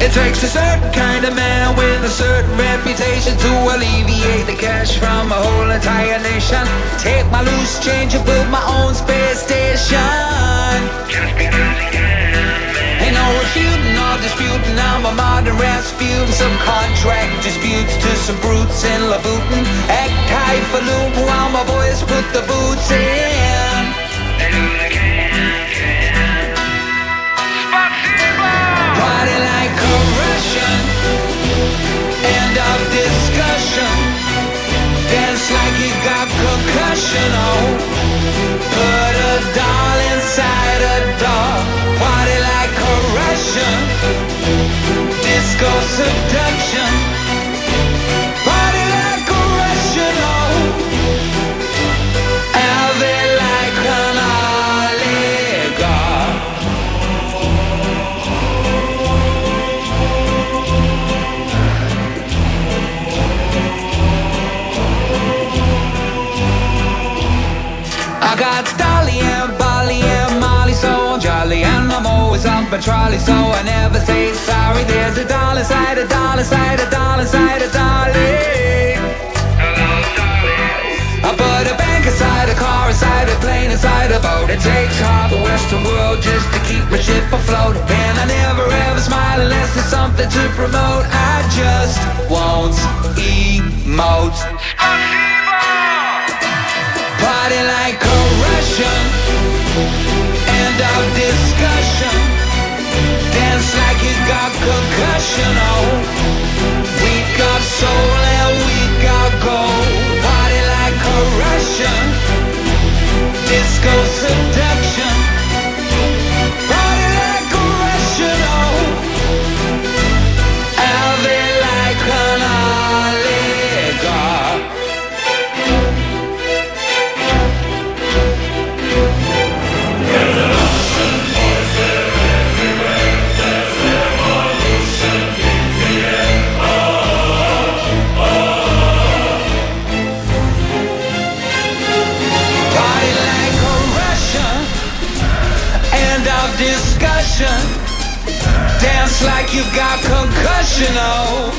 It takes a certain kind of man with a certain reputation to alleviate the cash from a whole entire nation. Take my loose change and build my own space station. Just because he can. Ain't no refuting or disputing. I'm a modern Rasputin. Some contract disputes to some brutes in Louboutin. Act highfalutin while my boys put the boots in. Oh, put a doll got Dolly and Bolly and Molly, so I'm jolly And I'm always up a trolley, so I never say sorry. There's a doll inside a doll inside a doll inside a dolly. Hello, darling. I put a bank inside a car, inside a plane, inside a boat It takes half the western world just to keep my ship afloat. And I never ever smile unless there's something to promote. I just won't emote of discussion. Dance like you've got concussion. Oh,